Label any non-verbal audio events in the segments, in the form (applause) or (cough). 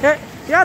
Eh, ya,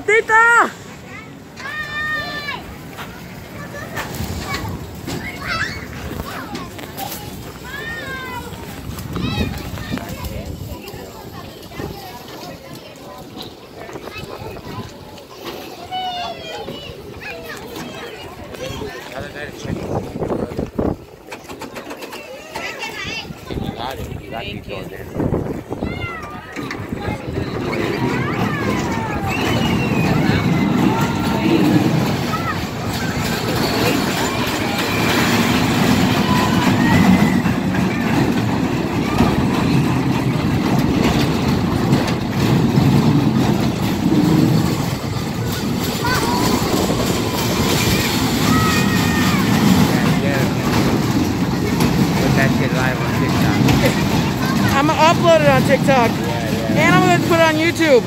upload it on TikTok. Yeah, yeah. And I'm gonna put it on YouTube.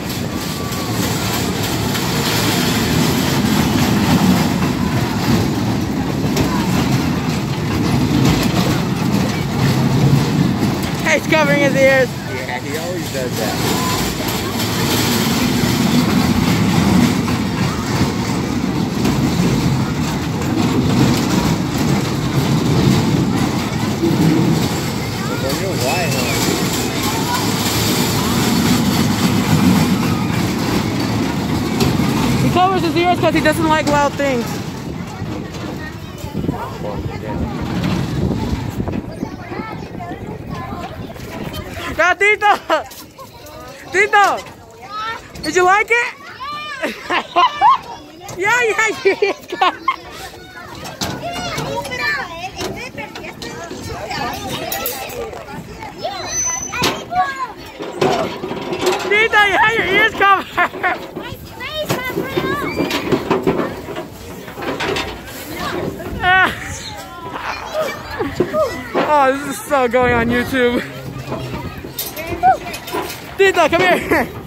He's covering his ears. Yeah, he always does that. I don't why, huh? Covers his ears because he doesn't like loud things. Yeah, Tito! Tito! Did you like it? yeah, yeah, yeah. Tito, you had your ears covered. Oh, this is so going on YouTube. Tito, come here. (laughs)